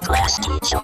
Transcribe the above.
Class teacher.